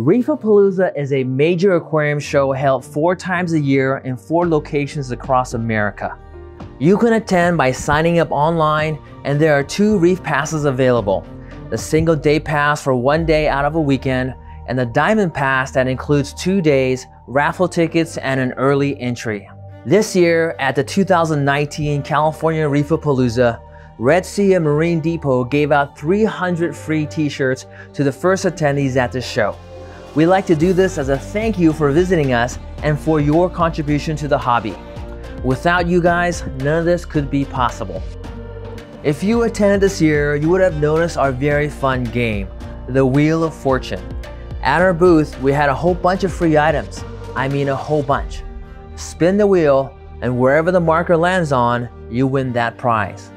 Reefapalooza is a major aquarium show held four times a year in four locations across America. You can attend by signing up online and there are two reef passes available. The single day pass for one day out of a weekend and the diamond pass that includes two days, raffle tickets, and an early entry. This year at the 2019 California Reefapalooza, Red Sea and Marine Depot gave out 300 free t-shirts to the first attendees at the show. We like to do this as a thank you for visiting us and for your contribution to the hobby. Without you guys, none of this could be possible. If you attended this year, you would have noticed our very fun game, the Wheel of Fortune. At our booth, we had a whole bunch of free items. I mean a whole bunch. Spin the wheel, and wherever the marker lands on, you win that prize.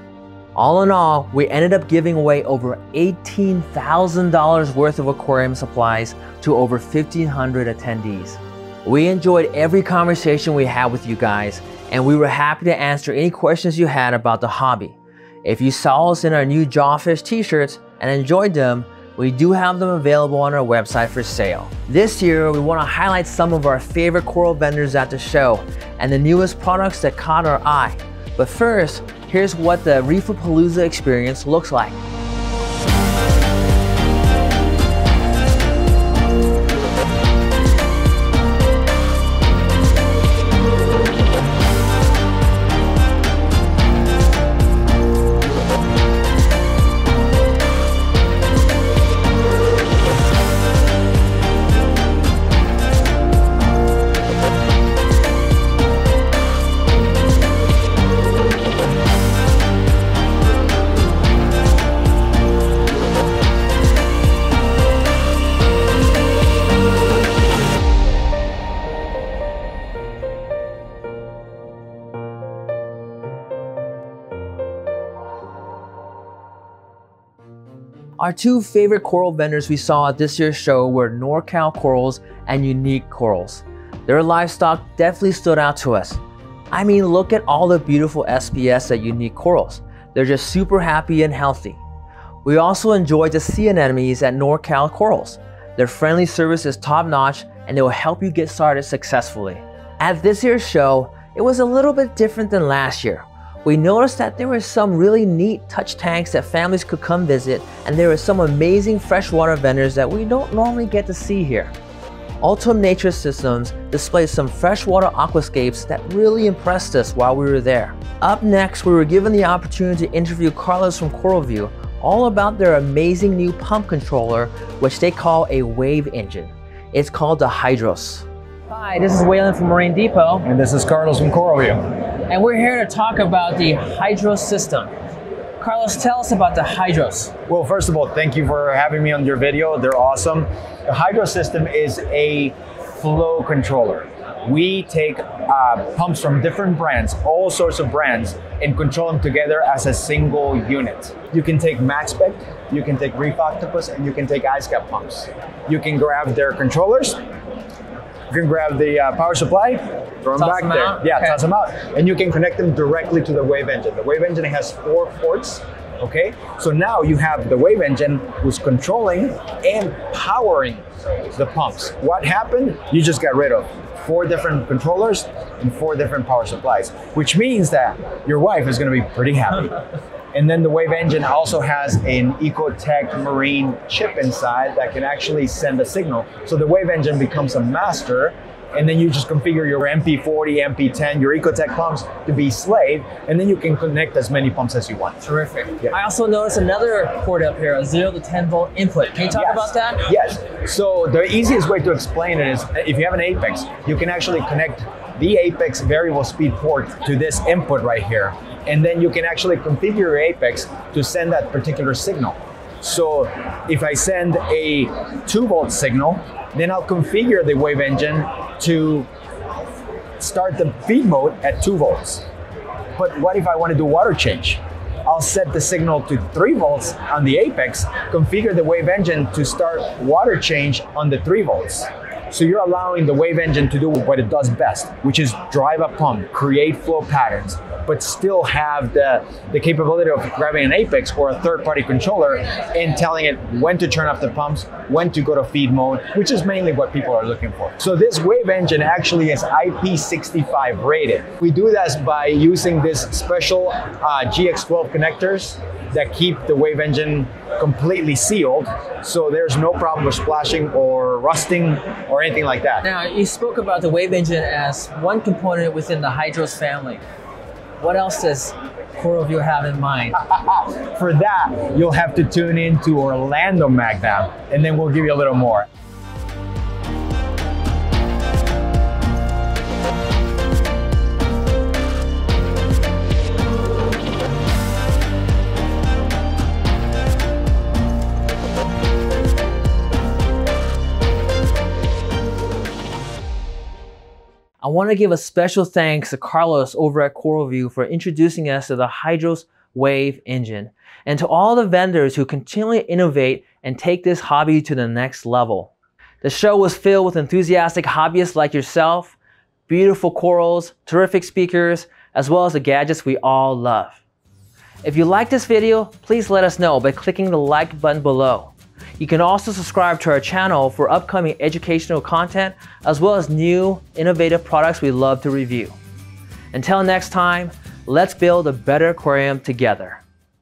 All in all, we ended up giving away over $18,000 worth of aquarium supplies to over 1,500 attendees. We enjoyed every conversation we had with you guys, and we were happy to answer any questions you had about the hobby. If you saw us in our new Jawfish t-shirts and enjoyed them, we do have them available on our website for sale. This year, we want to highlight some of our favorite coral vendors at the show and the newest products that caught our eye. But first, here's what the Reefapalooza experience looks like. Our two favorite coral vendors we saw at this year's show were NorCal Corals and Unique Corals. Their livestock definitely stood out to us. I mean, look at all the beautiful SPS at Unique Corals. They're just super happy and healthy. We also enjoyed the sea anemones at NorCal Corals. Their friendly service is top notch and they will help you get started successfully. At this year's show, it was a little bit different than last year we noticed that there were some really neat touch tanks that families could come visit and there were some amazing freshwater vendors that we don't normally get to see here. Ultum Nature Systems displayed some freshwater aquascapes that really impressed us while we were there. Up next, we were given the opportunity to interview Carlos from CoralVue all about their amazing new pump controller, which they call a wave engine. It's called the Hydros. Hi, this is Waylon from Marine Depot. And this is Carlos from CoralVue. And we're here to talk about the Hydros system. Carlos, tell us about the Hydros. Well, first of all, thank you for having me on your video. They're awesome. The Hydros system is a flow controller. We take uh, pumps from different brands, all sorts of brands, and control them together as a single unit. You can take Maxspect, you can take Reef Octopus, and you can take IceCap pumps. You can grab their controllers, you can grab the uh, power supply, throw them toss back them there. Out? Yeah, okay. toss them out. And you can connect them directly to the wave engine. The wave engine has four ports. Okay, so now you have the wave engine who's controlling and powering the pumps. What happened? You just got rid of four different controllers and four different power supplies, which means that your wife is going to be pretty happy. And then the Wave engine also has an Ecotech Marine chip inside that can actually send a signal. So the Wave engine becomes a master and then you just configure your MP40, MP10, your Ecotech pumps to be slave, and then you can connect as many pumps as you want. Terrific. Yeah. I also noticed another port up here, a 0 to 10 volt input. Can you talk yes. about that? Yes. So the easiest way to explain it is if you have an Apex, you can actually connect the Apex variable speed port to this input right here. And then you can actually configure your Apex to send that particular signal. So if I send a 2 volt signal, then I'll configure the wave engine to start the feed mode at 2 volts. But what if I want to do water change? I'll set the signal to 3 volts on the apex, configure the wave engine to start water change on the 3 volts. So you're allowing the wave engine to do what it does best, which is drive a pump, create flow patterns, but still have the, the capability of grabbing an Apex or a third party controller and telling it when to turn off the pumps, when to go to feed mode, which is mainly what people are looking for. So this wave engine actually is IP65 rated. We do this by using this special uh, GX12 connectors that keep the wave engine completely sealed so there's no problem with splashing or rusting or anything like that. Now, you spoke about the wave engine as one component within the Hydros family. What else does CoralVue have in mind? For that, you'll have to tune in to Orlando MACNA, and then we'll give you a little more. I want to give a special thanks to Carlos over at CoralVue for introducing us to the Hydros Wave engine and to all the vendors who continually innovate and take this hobby to the next level. The show was filled with enthusiastic hobbyists like yourself, beautiful corals, terrific speakers, as well as the gadgets we all love. If you like this video, please let us know by clicking the like button below. You can also subscribe to our channel for upcoming educational content as well as new innovative products we love to review. Until next time, let's build a better aquarium together.